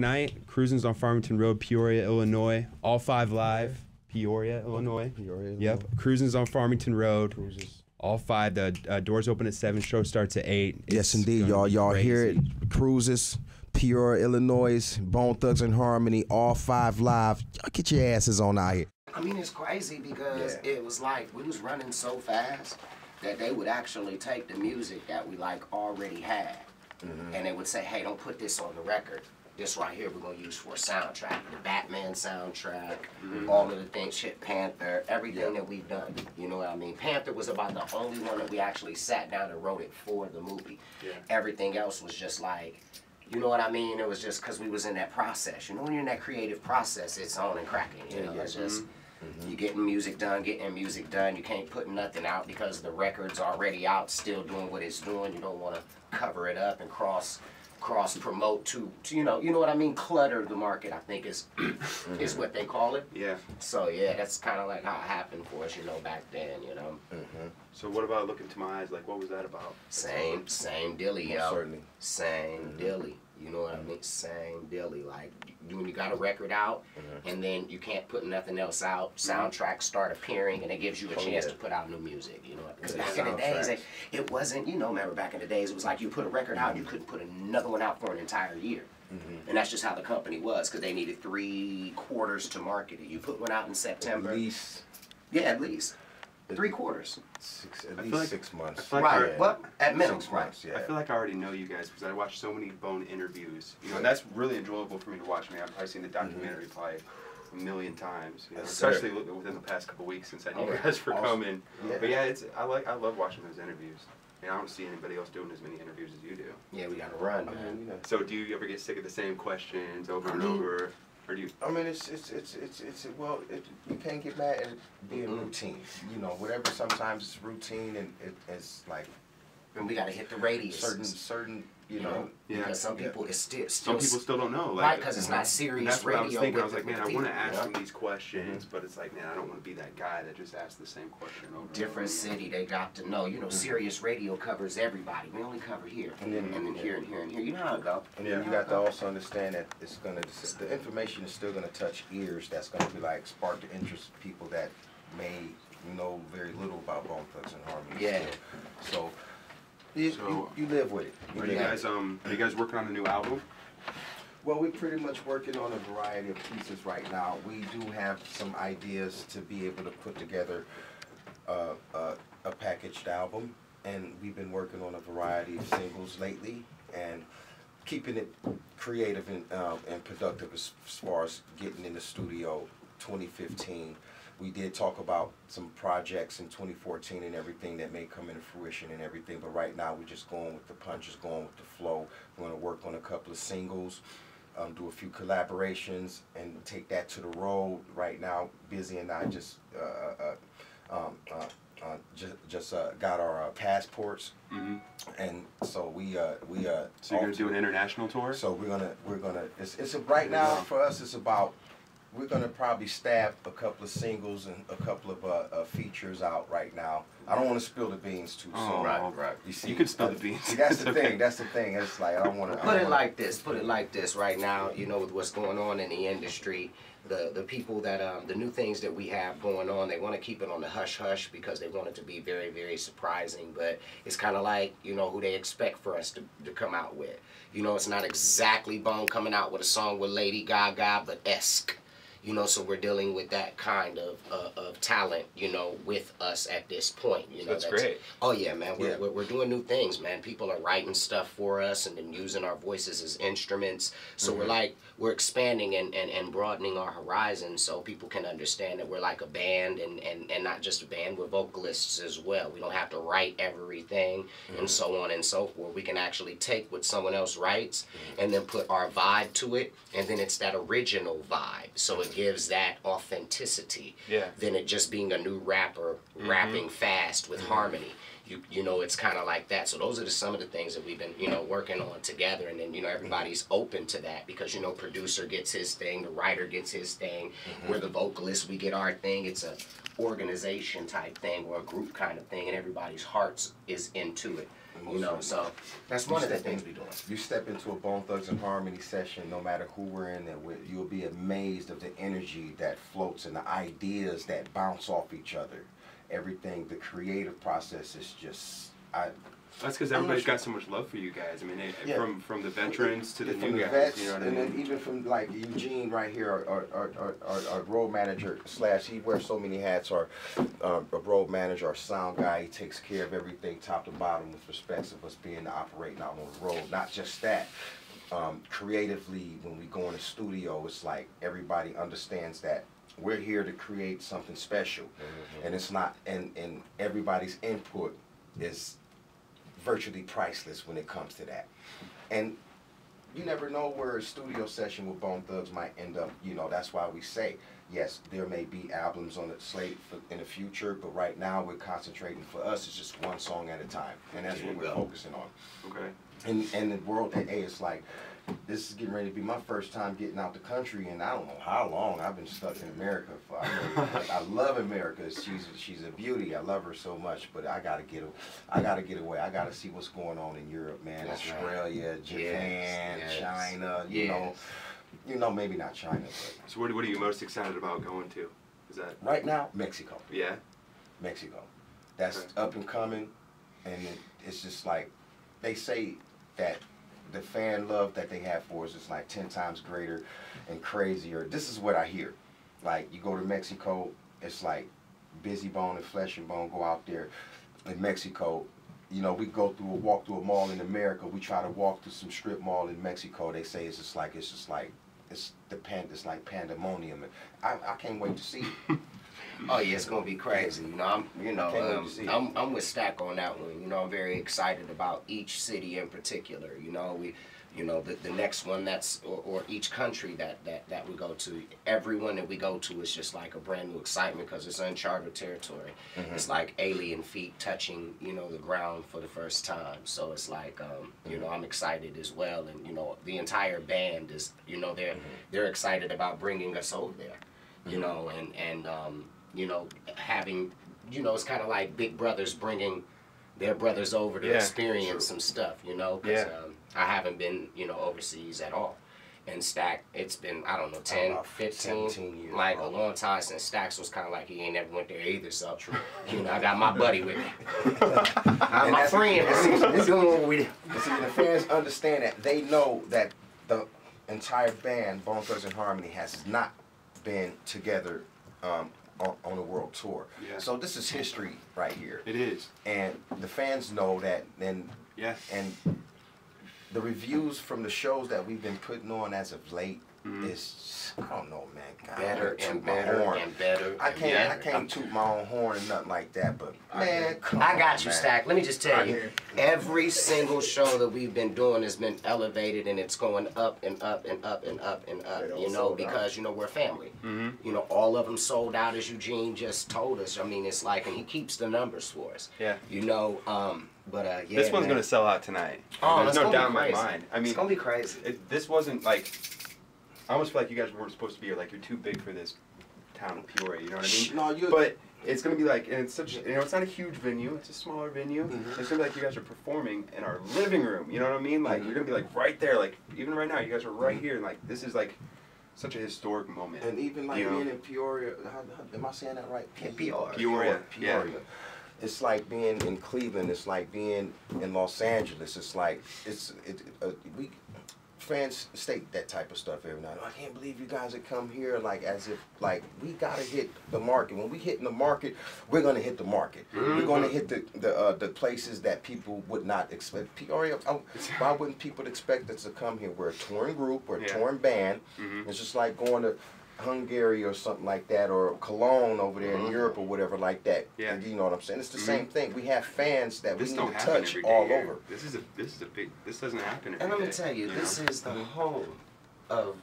tonight, Crusens on Farmington Road, Peoria, Illinois. All five live, Peoria, Illinois. Peoria, Yep. Crusens on Farmington Road. Crusens. All five. The uh, doors open at seven. Show starts at eight. Yes, It's indeed, gonna y'all. be Y'all hear it. Crusens, Peoria, Illinois, Bone Thugs and Harmony, all five live. Y'all get your asses on out here. I mean, it's crazy because Yeah. it was like we was running so fast that they would actually take the music that we like already had, Mm-hmm. and they would say, "Hey, don't put this on the record. This right here we're gonna use for a soundtrack. The Batman soundtrack, mm-hmm. all of the things, shit, Panther, everything that we've done. You know what I mean? Panther was about the only one that we actually sat down and wrote it for the movie. Everything else was just like." You know what I mean? It was just because we was in that process. You know, when you're in that creative process, it's on and cracking. You know, it's just mm-hmm. you getting music done, getting music done. You can't put nothing out because the record's already out, still doing what it's doing. You don't want to cover it up and cross cross promote to, to you know you know what I mean. Clutter the market. I think is is mm-hmm. what they call it. Yeah. So yeah, that's kind of like how it happened for us. You know, back then. You know, mm-hmm. So what about Look Into My Eyes? Like, what was that about? same same dilly, yo. certainly. Same mm-hmm. dilly. You know what I mean? Same dilly. Like you, when you got a record out, mm-hmm. and then you can't put nothing else out. Mm-hmm. Soundtracks start appearing, and it gives you a oh, chance yeah. to put out new music. You know, because back in the days, it, it wasn't. You know, remember back in the days, it was like you put a record out, you mm-hmm. couldn't put another one out for an entire year. And that's just how the company was, because they needed three quarters to market it. You put one out in September. At least Yeah, at least three quarters. six, at I least feel like- six months. I feel like Right. I- Well, at minimum, Six right. months, yeah. I feel like I already know you guys because I watch so many Bone interviews. You know, and that's really enjoyable for me to watch. I mean, I've probably seen the documentary probably a million times. You know, Yes, sir. especially wi- within the past couple weeks since I knew Oh, you yeah. guys were Awesome. coming. Yeah. But yeah, it's I like I love watching those interviews. And I don't see anybody else doing as many interviews as you do. Yeah, we got to run, man. mean, you. So do you ever get sick of the same questions over and Mm-hmm. over, or do you? I mean, it's it's it's it's, it's well, it, you can't get mad at it being routine. You know, whatever. Sometimes it's routine, and it, it's like And we got to hit the radius. certain certain. You know, Yeah. Because some Yeah. people, it's still, Some people still don't know. Like, Right, 'cause it's not and serious That's what I was thinking. I was like, man, I want to ask people, them these questions, mm-hmm. but it's like, man, I don't want to be that guy that just asks the same question over. and different over. city, they got to know. You know, mm-hmm. Sirius Radio covers everybody. We only cover here, And then- and then here and here and here. You know how it go. And then you got to also understand that it's gonna the information is still gonna touch ears. That's gonna be like spark the interest of people that may know very little about Bone Thugs and Harmony. Yeah. still. So, you, So- you, you live with it. You Are you guys um? Are you guys working on a new album? Well, we're pretty much working on a variety of pieces right now. We do have some ideas to be able to put together uh, uh, a packaged album, and we've been working on a variety of singles lately, and keeping it creative and, uh, and productive as, as far as getting in the studio 2015. We did talk about some projects in 2014 and everything that may come into fruition and everything, but right now we're just going with the punches, going with the flow. We're going to work on a couple of singles, um, do a few collaborations, and take that to the road. Right now, Bizzy and I just uh, uh, um, uh, uh, just, just uh, got our uh, passports, Mm-hmm. and so we uh, we uh, So you're gonna do an international tour? so we're gonna we're gonna it's it's a, right now for us it's about we're gonna probably stab a couple of singles and a couple of uh, uh, features out right now. I don't want to spill the beans too Oh, soon. right, right. You see, You can spill the beans. See, that's the okay. thing. That's the thing. It's like I don't want to Put it like this. Put it like this. Right now, you know, with what's going on in the industry, the the people that um, the new things that we have going on, they want to keep it on the hush hush because they want it to be very very surprising. But it's kind of like you know who they expect for us to, to come out with. You know, it's not exactly Bone coming out with a song with Lady Gaga, but esque. You know, so we're dealing with that kind of uh, of talent, you know, with us at this point. You know, That's great. Oh yeah, man. We're, Yeah. we're, we're doing new things, man. People are writing stuff for us and then using our voices as instruments. So Mm-hmm. we're like we're expanding and, and, and broadening our horizons so people can understand that we're like a band and, and, and not just a band, we're vocalists as well. We don't have to write everything Mm-hmm. and so on and so forth. We can actually take what someone else writes Mm-hmm. and then put our vibe to it and then it's that original vibe. So it gives that authenticity Yeah. than it just being a new rapper mm-hmm. rapping fast with mm-hmm. harmony. You you know it's kind of like that. So those are just some of the things that we've been you know working on together, and then you know everybody's open to that because you know producer gets his thing, the writer gets his thing, mm-hmm. we're the vocalists, we get our thing. It's a organization type thing or a group kind of thing, and everybody's hearts is into it. You know, so that's one of the things we doing. You step into a Bone Thugs and Harmony session, no matter who we're in there with, you'll be amazed of the energy that floats and the ideas that bounce off each other. Everything, the creative process is just, I, That's because everybody's sure. got so much love for you guys. I mean, Yeah. from from the veterans to the new the guys. vets, you know what I and mean? then even from like Eugene right here, our, our, our, our, our, road manager slash he wears so many hats. Our a road manager, our sound guy, he takes care of everything top to bottom with respect of us being operating out on the road. Not just that. Um, creatively, when we go in the studio, it's like everybody understands that we're here to create something special, and it's not. And and everybody's input is virtually priceless when it comes to that. And you never know where a studio session with Bone Thugs might end up. You know, that's why we say, yes, there may be albums on the slate for, in the future, but right now we're concentrating for us, it's just one song at a time. And that's what we're focusing on. okay. And, and the world hey, it's like, this is getting ready to be my first time getting out the country, and I don't know how long I've been stuck in America for. I, like, I love America. She's she's a beauty. I love her so much, but I gotta get I gotta get away. I gotta see what's going on in Europe, man. That's right. Australia, Japan, Yes, yes, China. You know, you know, maybe not China, but So what, what are you most excited about going to? Is that right now, Mexico. yeah? Mexico. That's Okay. up and coming, and it, it's just like they say that the fan love that they have for us is like ten times greater and crazier. This is what I hear. Like you go to Mexico, it's like Bizzy Bone and flesh and bone go out there in Mexico. You know, we go through a walk through a mall in America. We try to walk through some strip mall in Mexico. They say it's just like it's just like it's the pan. It's like pandemonium. And I, I can't wait to see. it. Oh yeah, it's gonna be crazy. You know, I'm you know, can't wait to um. I'm I'm with Stack on that one. You know, I'm very excited about each city in particular. You know, we you know, the, the next one that's or, or each country that, that, that we go to, everyone that we go to is just like a brand new excitement because it's uncharted territory. It's like alien feet touching, you know, the ground for the first time. So it's like, um, you know, I'm excited as well, and you know, the entire band is, you know, they're they're excited about bringing us over there, you know, and and um, you know, having, you know, it's kind of like big brothers bringing their brothers over to Yeah, experience true. some stuff, you know, 'cause, Yeah. um, I haven't been, you know, overseas at all. And Stack, it's been, I don't know, 10, About 15, 17 years, like bro. a long time since Stacks was kind of like he ain't never went there either. So, true. you know, I got my buddy with me. I, And my friend is is doing what we do. See, the fans understand that they know that the entire band, Bone Thugs and Harmony, has not been together um, on, on a world tour. Yeah. So this is history right here, It is. and the fans know that. And Yeah. and the reviews from the shows that we've been putting on as of late Mhm. is I don't know, man. God, Better I and better horn. and better. I can't. better. I can't toot my own horn and nothing like that. But man, come I on, got you, man. Stack. Let me just tell I you, hear every single show that we've been doing has been elevated and it's going up and up and up and up and up. You know, sold out. because you know we're family. Mm-hmm. You know, all of them sold out as Eugene just told us. I mean, it's like, and he keeps the numbers for us. Yeah. You know, um, but uh, yeah. this one's man. gonna sell out tonight. Oh, There's it's no doubt in my mind. I mean, it's gonna be crazy. it, this wasn't like. I almost feel like you guys weren't supposed to be here. Like you're too big for this town of Peoria. You know what I mean? No, you. But it's gonna be like, and it's such, you know, it's not a huge venue. It's a smaller venue. Mhm. It's gonna be like you guys are performing in our living room. You know what I mean? Like Mhm. you're gonna be like right there. Like even right now, you guys are right here. And like this is like such a historic moment. And even like You know? being in Peoria, how, how, am I saying that right? Yeah, Peoria. Peoria, yeah. It's like being in Cleveland. It's like being in Los Angeles. It's like it's it. Uh, we fans state that type of stuff every night. I can't believe you guys have come here. Like as if like we gotta hit the market. When we hit in the market, we're gonna hit the market. We're gonna hit the the uh, the places that people would not expect. Oh, why wouldn't people expect us to come here? We're a touring group. We're a Yeah. touring band. Mhm. It's just like going to Hungary or something like that, or Cologne over there in Mhm. Europe or whatever like that. Yeah. And you know what I'm saying? It's the Mhm. same thing. We have fans that this we need to touch every day all here. over. This is a this is a big. This doesn't happen every And I'm day, gonna tell you, know? this is the home of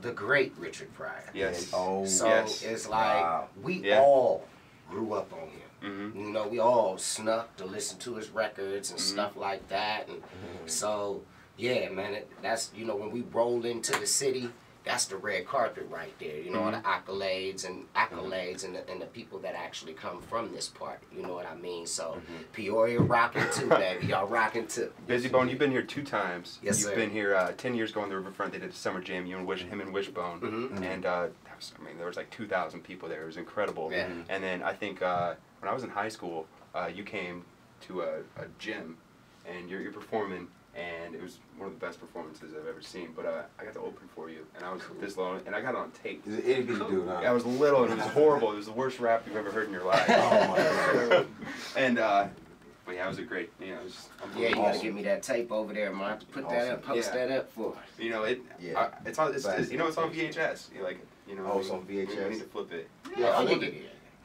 the great Richard Pryor. Yes. And, oh, So Yes. it's like Wow. we Yeah. all grew up on him. Mhm. You know, we all snuck to listen to his records and Mhm. stuff like that. And Mhm. so, yeah, man, it, that's you know when we roll into the city that's the red carpet right there. You know, all the accolades and accolades and the, and the people that actually come from this part. You know what I mean? So Peoria rocking too, baby. Y'all rocking too. Bizzy Bone, you've been here two times. Yes, You've sir. been here uh, ten years ago on the riverfront. They did a summer jam. You and Wish, him and Wishbone, mm -hmm. and uh, that was, I mean, there was like two thousand people there. It was incredible. Yeah. And then I think uh, when I was in high school, uh, you came to a, a gym, and you're, you're performing, and it was one of the best performances I've ever seen. But uh, I got to open for you, and I was this long, and I got it on tape. Is it itty bitty dude, huh? I was little, and it was horrible. It was the worst rap you've ever heard in your life. Oh my god. and uh, but yeah, it was a great. You know, it was Yeah, you unbelievable. gotta give me that tape over there, man. Put that up, post Yeah. that up for. You know, it. Yeah. I, it's on. It's, Fast you know, it's on. VHS. You like, you know. Oh, it's on VHS. We need to flip it. Yeah, I oh, would- yeah,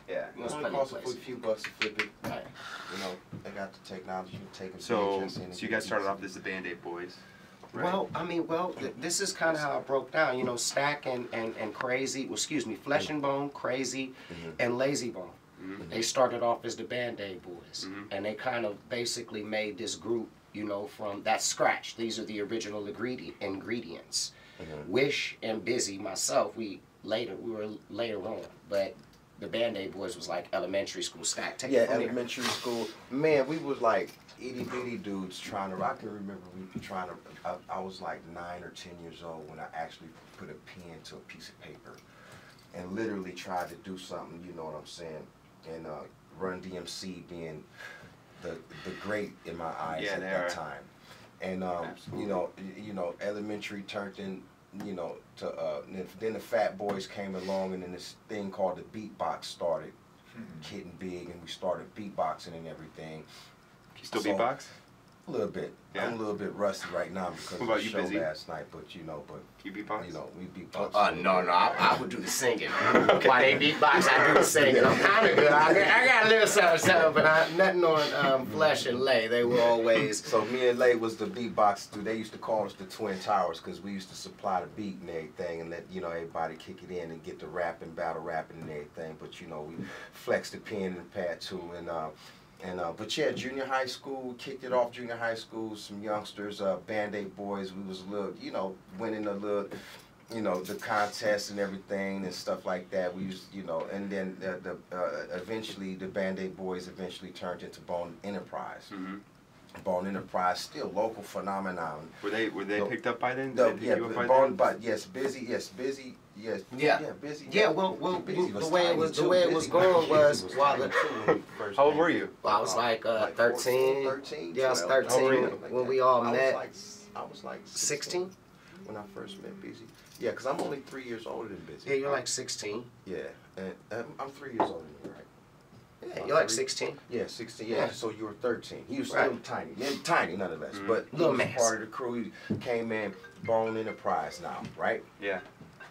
yeah, Yeah. yeah. It There's only plenty costs of a few bucks to flip it. Right. You know, they got the technology. You take them. So, so you guys started off as the Band Aid Boys. Right? Well, I mean, well, th- this is kind of how it broke down. You know, Stack and, and, and Krayzie, well, excuse me, Flesh and Bone, Krayzie, and Layzie Bone. Mhm. They started off as the Band Aid Boys. Mhm. And they kind of basically made this group, you know, from that scratch. These are the original ingredient, ingredients. Wish and Bizzy, myself, we later, we were later on. But the Band Aid Boys was like elementary school Stack. Take Yeah, it from there. elementary school. Man, we was like itty bitty dudes trying to. I can remember we trying to. I, I was like nine or ten years old when I actually put a pen to a piece of paper, and literally tried to do something. You know what I'm saying? And uh, Run DMC being the the great in my eyes Yeah, at that are. time, and um, Absolutely. you know, you know, elementary turned in. You know, to uh, then- then the Fat Boys came along, and then this thing called the beatbox started getting big and we started beatboxing and everything. you still so- beatbox? A little bit. Yeah? I'm a little bit rusty right now because What of the you, show Bizzy? last night, but you know, but You beatbox? you know, we Uh, beatbox. uh, no, no, I, I would do the singing. Why they beatbox, I do the singing. I'm kind of good. I, got- I got a little something, something, but I, nothing on um, Flesh and Lay. They were always. So me and Lay was the beatbox dude. They used to call us the Twin Towers because we used to supply the beat and everything and let you know everybody kick it in and get the rapping, battle rapping and everything. But you know we flexed the pen and the pad too and. Uh, and uh, but yeah, junior high school, kicked it off. Junior high school, some youngsters, uh, Band Aid boys. We was a little, you know, winning a little, you know, the contests and everything and stuff like that. We used, you know, and then the, the uh, eventually the Band Aid boys eventually turned into Bone Enterprise. hmm Bone Enterprise, still local phenomenon. Were they were they No. picked up by then? No, Did they yeah, pick you up by Bone, then? but yes, Bizzy, yes, Bizzy, yes, Yeah. yeah, Bizzy. Yeah, well, well, Bizzy the way it tiny, was- the too. way it was going was Bizzy while the- too, when we first How old were you? Well, I was like, uh, 13. 13, Yeah, I was 13 when we all I was met. like, I was like 16? when I first met Bizzy. Yeah, because I'm only three years older than Bizzy. Yeah, you're like 16. Yeah, and um, I'm three years older than you, right? Yeah, you're like 16. Yeah, 16. Yeah, Yeah. so you were 13. He was Right. still tiny. Yeah, tiny nonetheless. Mhm. But he Little was mass. part of the crew. He came in, Bone Enterprise now, right? Yeah.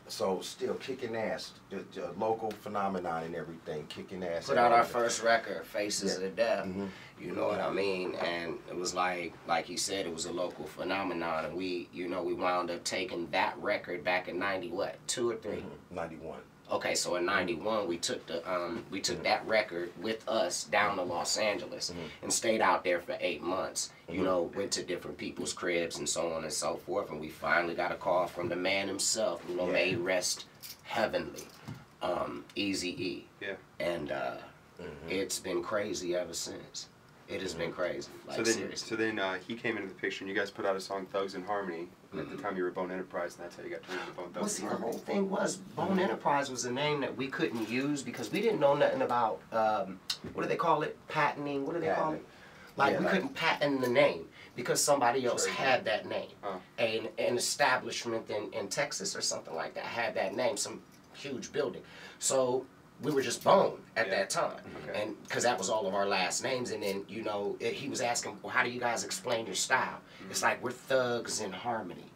So still kicking ass, the, the local phenomenon and everything, kicking ass. Put out all our first record, Faces Yeah. of the Death. Mhm. You know what I mean? And it was like, like he said, it was a local phenomenon. And we, you know, we wound up taking that record back in 90, what, two or 3 Mhm. 91. Okay, so in '91 we took the um, we took that record with us down to Los Angeles Mhm. and stayed out there for eight months. You Mhm. know, went to different people's cribs and so on and so forth. And we finally got a call from the man himself. You know, Yeah. may rest heavenly, um, Easy E. Yeah. And uh, Mhm. it's been crazy ever since. It has been crazy. Like so then, seriously. so then uh, he came into the picture, and you guys put out a song "Thugs in Harmony." And at the time, you were Bone Enterprise, and that's how you got turned into Bone Thugs. Well, Thugs see, in the whole thing was Bone Enterprise was a name that we couldn't use because we didn't know nothing about um, what do they call it? Patenting. What do they call it? Like Yeah, we like- couldn't patent the name because somebody else Sure. had that name. Oh. An, an establishment in, in Texas or something like that had that name, some huge building. So we were just Bone at Yeah. that time, Okay. and because that was all of our last names. And then you know it, he was asking, well, how do you guys explain your style? It's like we're thugs in harmony.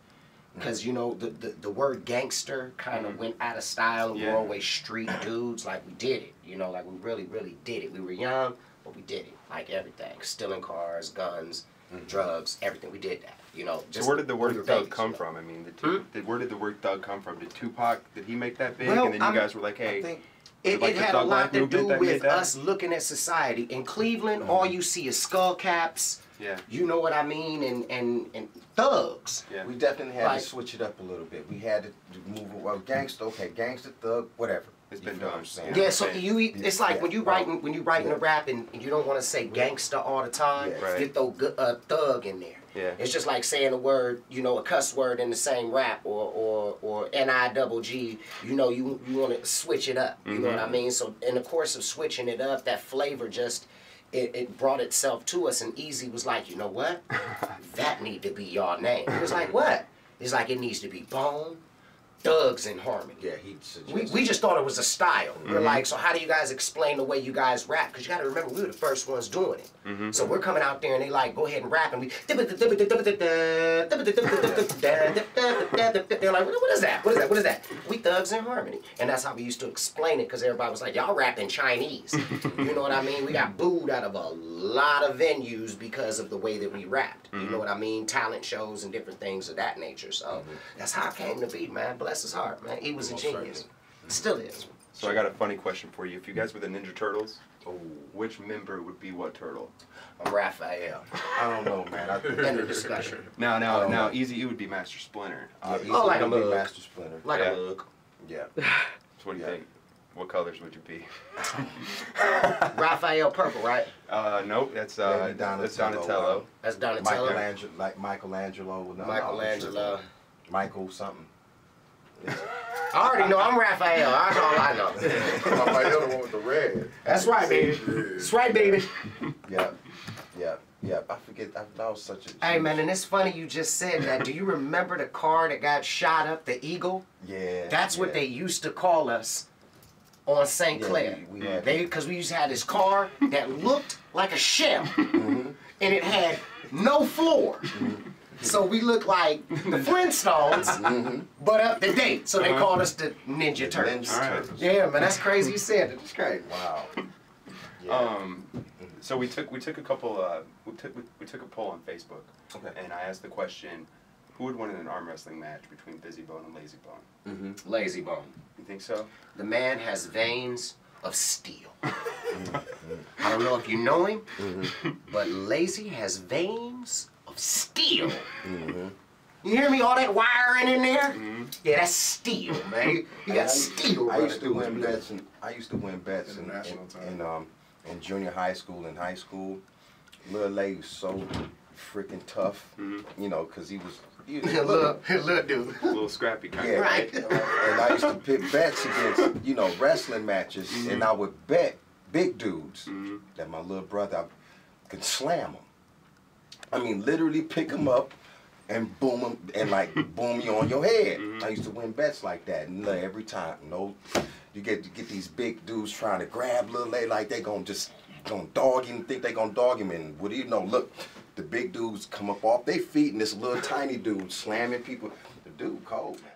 Because you know the, the, the word gangster kind of Mhm. went out of style and Yeah. we're always street dudes like we did it you know like we really really did it we were young but we did it like everything stealing cars guns drugs everything we did that you know So where did the word "thug" babies, come you know. from? I mean, the two, Hmm? did, where did the word "thug" come from? Did Tupac did he make that big, Well, and then you I'm- guys were like, I "Hey, think It, like it had a lot to do with us looking at society. In Cleveland, all you see is skull caps, Yeah. You know what I mean? And and and thugs. Yeah. We definitely had Like- to switch it up a little bit. We had to move well, gangster, okay, gangster, thug, whatever. It's You been feel what done. I'm saying? Yeah, so Okay. you it's like when you Yeah. writing when you writing a Yeah. rap and, and you don't want to say gangster all the time, Yeah. Right. you throw gu- uh, thug in there. Yeah. It's just like saying a word, you know, a cuss word in the same rap or or or N I double G. You know, you you want to switch it up. You know Mm-hmm. what I mean? So in the course of switching it up, that flavor just it, it brought itself to us, and Eazy was like, you know what? that need to be your name. It was like what? It's like it needs to be Bone, Thugs in Harmony. Yeah, he We, we just thought it was a style. Mm-hmm. We're like, so how do you guys explain the way you guys rap? Because you got to remember, we were the first ones doing it. Mm-hmm. So we're coming out there and they like, go ahead and rap, and we. They're like, what is that? What is that? What is that? We thugs in harmony. And that's how we used to explain it because everybody was like, y'all rap in Chinese. you know what I mean? We got booed out of a lot of venues because of the way that we rapped. You Mm-hmm. know what I mean? Talent shows and different things of that nature. So that's how it came to be, man. Bless his heart, man. He was a genius. Still is. So I got a funny question for you. If you guys were the Ninja Turtles, Oh, which member would be what turtle? Raphael. I don't know, man. I think End of discussion. Now, now, now, Easy E would be Master Splinter. Yeah, Oh, like a gonna mug. Master Splinter. Like Yeah. a mug. Yeah. So what do you Yeah. think? What colors would you be? Raphael purple, right? Uh, nope, that's uh, Maybe that's Donatello, Donatello. That's Donatello. Michelangelo, like Michelangelo. No, no, Michelangelo. Michael something. I already know I'm Raphael. That's all I know. Raphael, the one with the red. That's right, baby. That's right, baby. Yeah, yeah, yeah. I forget. I, that was such a. Hey, man, and it's funny you just said that. Do you remember the car that got shot up, the Eagle? Yeah. That's what yeah. they used to call us on St. Yeah, Clair. we- they because we used to have this car that looked like a shell, Mm-hmm. and it had no floor. So we looked like the Flintstones, Mm-hmm. but up to date. So they Uh-huh. called us the Ninja Turtles. Ninja All right. Turtles. Yeah, man, that's crazy you said it. It's great. Wow. Yeah. Um, so we took we took a couple uh, we took we, we took a poll on Facebook, Okay. and I asked the question, who would win in an arm wrestling match between Bizzy Bone and Layzie Bone? mm-hmm. Layzie Bone. You think so? The man has veins of steel. I don't know if you know him, but Layzie has veins of steel. Mm-hmm. You hear me? All that wiring in there? Mm-hmm. Yeah, that's steel, man. You got steel. I used to win bets. In, I used to win bets in, International in, time. in um in junior high school and high school. Little lady was so freaking tough, mm-hmm. you know, cause he was. He was blood. little, little dude. A little scrappy kind Yeah, of. Right. and I used to pick bets against, you know, wrestling matches, and I would bet big dudes that my little brother could slam them. I mean, literally pick them up and boom them and like boom you on your head. Mm-hmm. I used to win bets like that, and look, every time, no, you get to get these big dudes trying to grab little lady like they gonna just gonna dog him, think they gonna dog him, and what do you know? Look, the big dudes come up off their feet, and this little tiny dude slamming people. The dude cold, man.